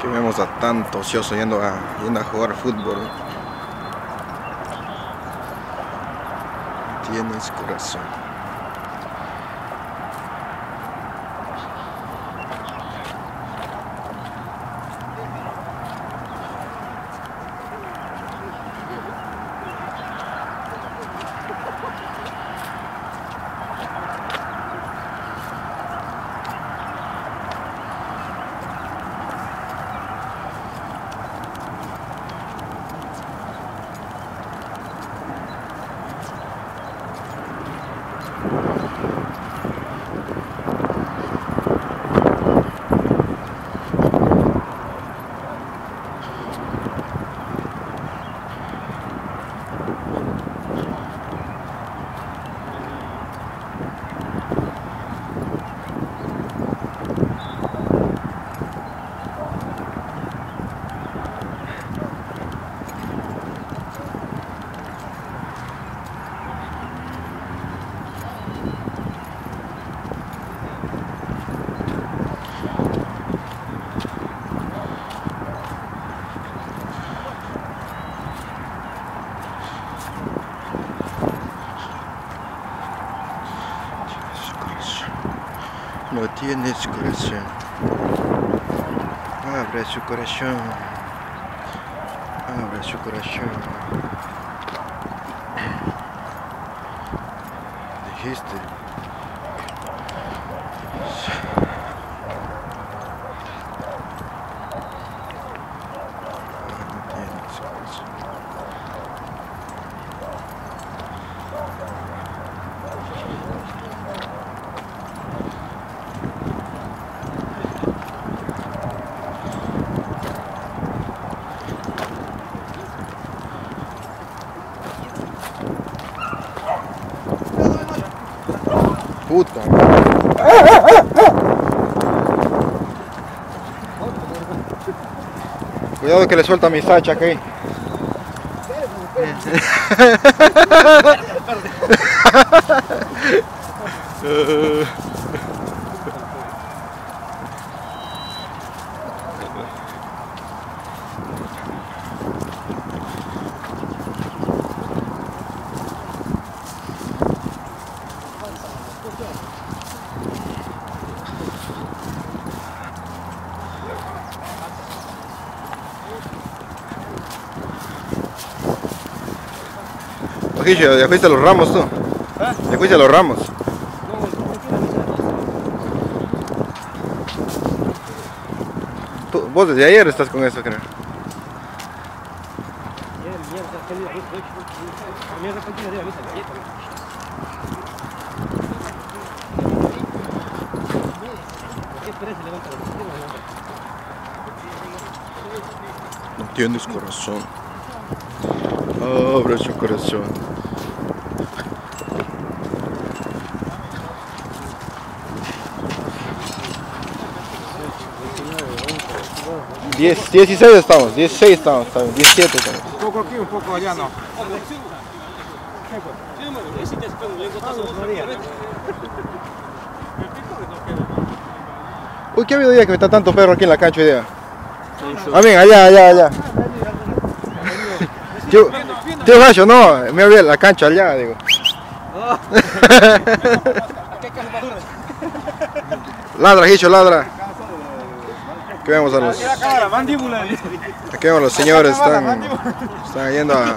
que vemos a tanto ocioso yendo a, yendo a jugar fútbol. Tienes corazón. No tienes corazón. Abra su corazón. Abra su corazón. Dijiste. No tienes corazón. Puta. Cuidado que le suelta mi sacha aquí. Ojillo, ya fuiste a los ramos tú. Ya fuiste a los ramos. Tú- vos desde ayer estás con eso, creo. No tienes corazón. Abra su corazón. Diez, 16 estamos, 16 estamos, estamos, 17 estamos. Un poco aquí, un poco allá, no. Uy, ¿qué ha habido día que me está tanto perro aquí en la cancha hoy día? Bien, allá, allá, allá. Tío, tío Gacho, no, me había la cancha allá, digo. ladra, Gicho, ladra. Aquí vemos a los, aquí vemos a los señores, están, están yendo a...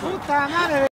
Puta madre.